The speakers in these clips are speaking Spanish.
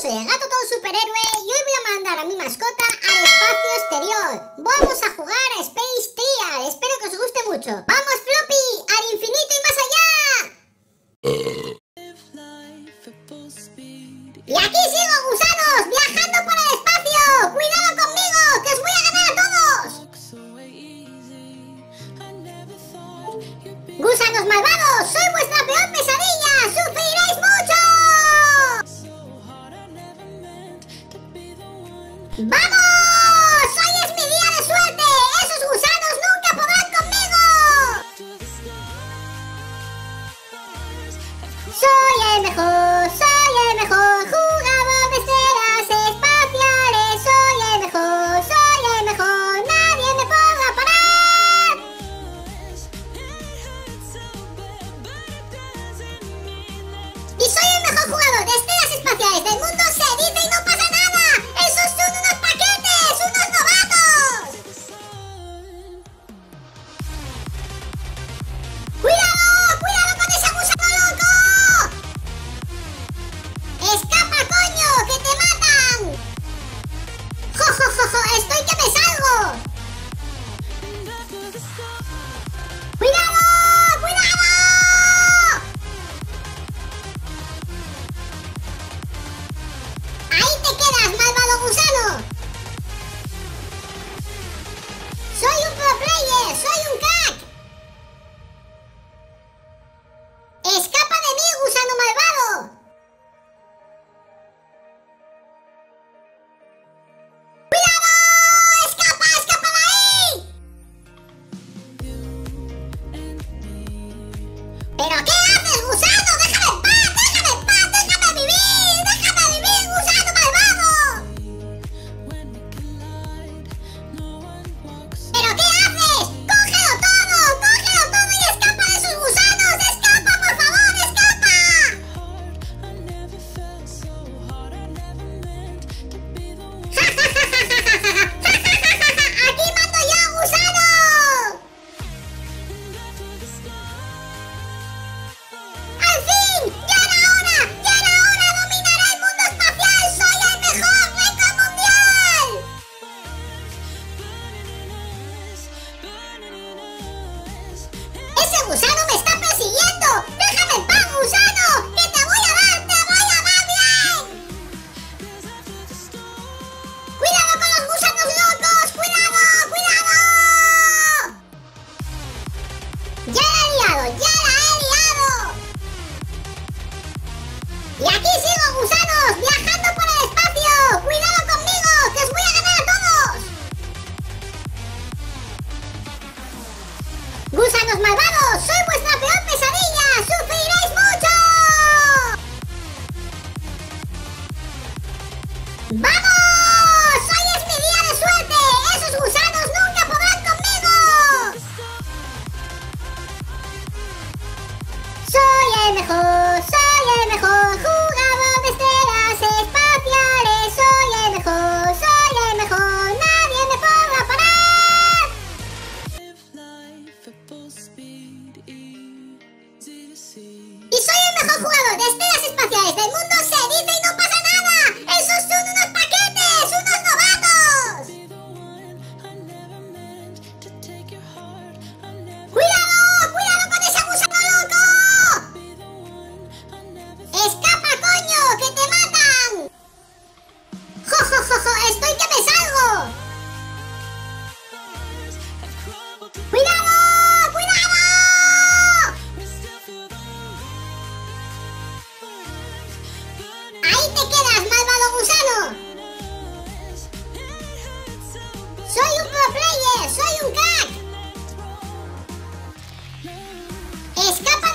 soy el gato todo superhéroe y hoy voy a mandar a mi mascota al espacio exterior. Vamos a jugar a Space Trial, espero que os guste mucho. ¡Vamos Floppy! ¡Al infinito y más allá! y aquí sigo soy el mejor. And up to the stars. 和 Есть.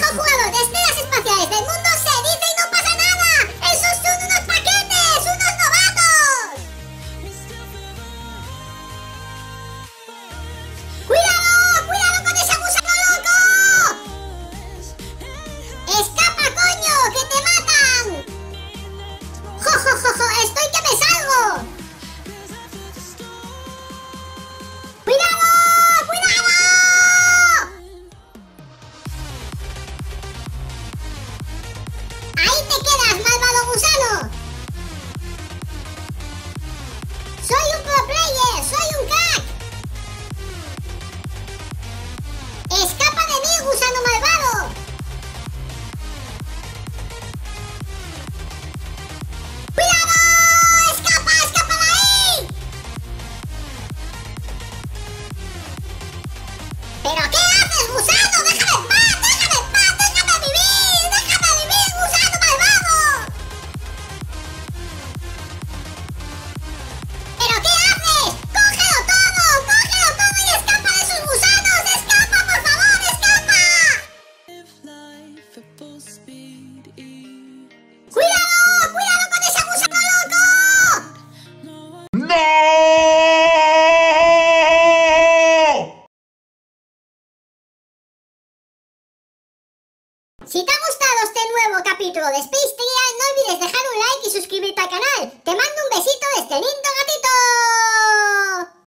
Ah,